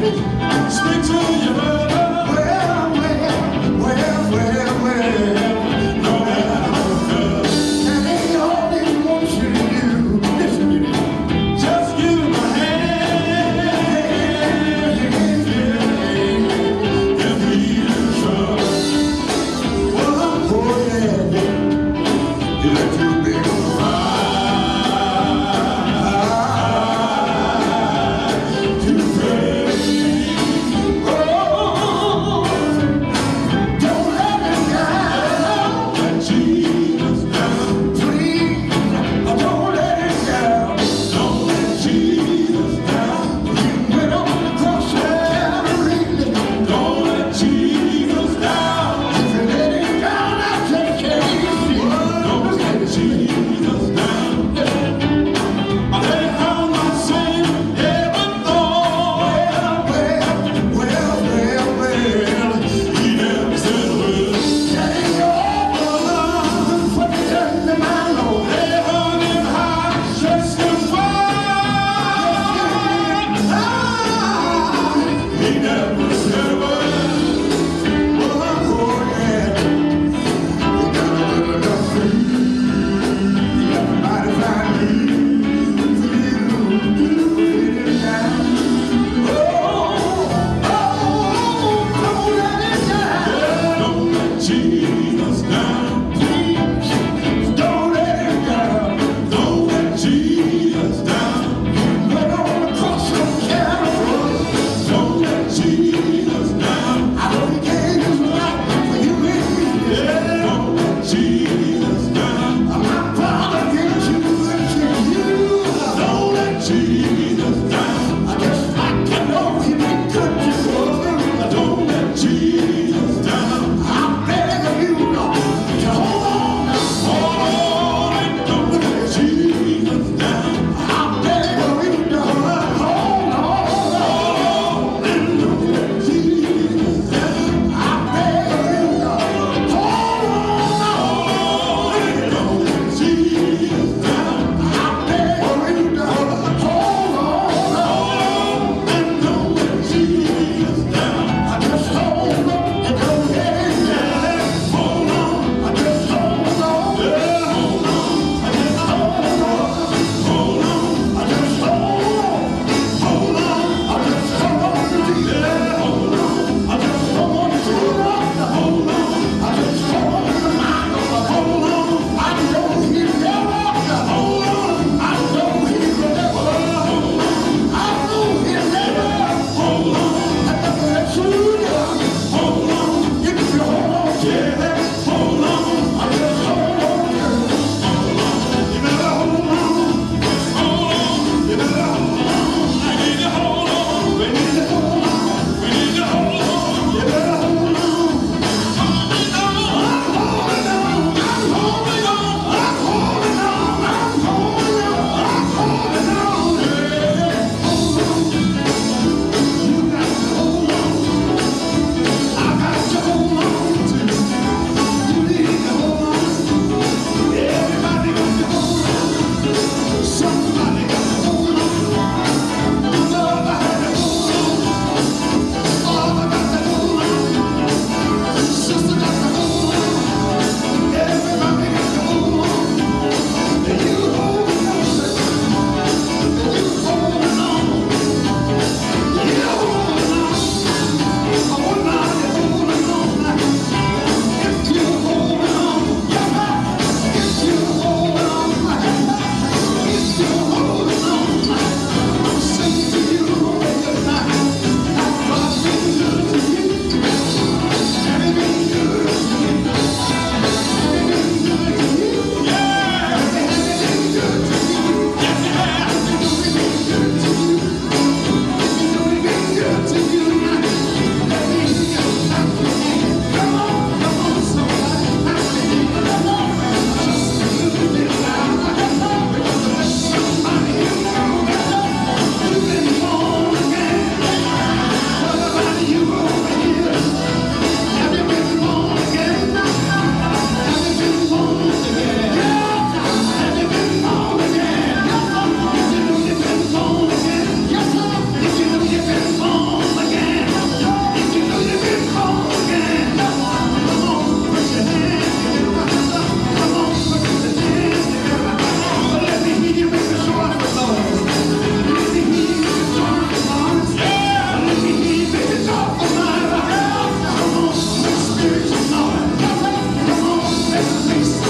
Speak to your never Christ.